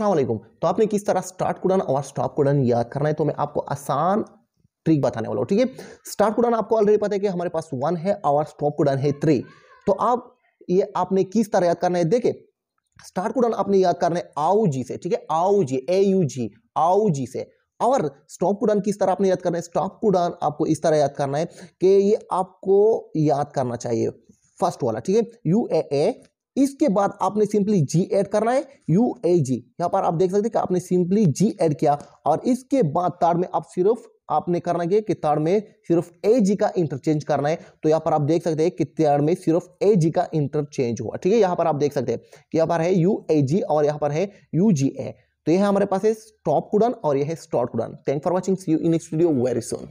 वालेकुम तो आपने किस तरह स्टार्ट कुडन और स्टॉप कुडन याद करना है तो मैं आपको आसान ट्रिक बताने वाला हूँ, ठीक है? स्टार्ट कुडन आपको ऑलरेडी पता है कि हमारे पास वन है, और स्टॉप कुडन है थ्री तो आप ये आपने किस तरह याद करना है? देखे स्टार्ट कुडन आपने याद करना है आओ जी से, ठीक है? आओ जी ए यू जी आओ जी से. और स्टॉप कुडन किस तरह आपने याद करना है? स्टॉप कुडन आपको इस तरह याद करना है कि ये आपको याद करना चाहिए. फ़र्स्ट वाला, ठीक है? यू ए ए इसके बाद आपने सिंपली जी ऐड करना है यू ए जी यहाँ पर आप देख सकते हैं कि आपने सिंपली जी ऐड किया और इसके बाद तार में आप सिर्फ़, आपने करना है कि तार में सिर्फ़ ए जी का इंटरचेंज करना है। तो यहाँ पर आप देख सकते हैं कि तार में सिर्फ़ ए जी का इंटरचेंज हुआ। ठीक है, यहाँ पर आप देख सकते हैं कि यहाँ पर है यू ए जी और यहाँ पर है यू जी ए तो यह हमारे पास है स्टॉप कुडन और यह है स्टॉट couldn't. Thank for watching see you in next video very soon